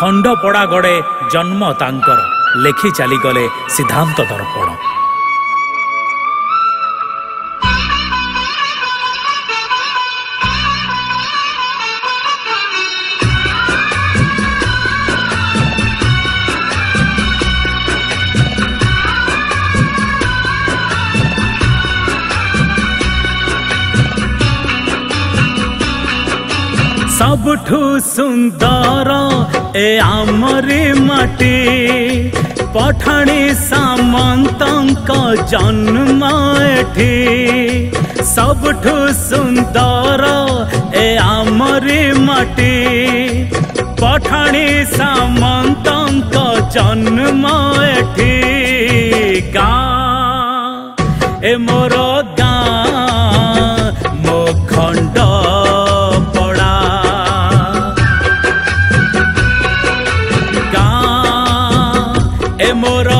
ଖଣ୍ଡପଡ଼ା ଗଡ଼େ ଜନ୍ମ ତାଙ୍କର ଲେଖି ଚାଲିଗଲେ ସିଦ୍ଧାନ୍ତ ଦର୍ପଣ सबठु सुंदर ए आमरे माटे पठाणे सामन्तଙ୍କ जन्म ଏଠି सबठु सुन्दर ए आमरे माटे पठाणे सामन्तଙ୍କ जन्म ଏଠି ଗାଁ ए enamoró.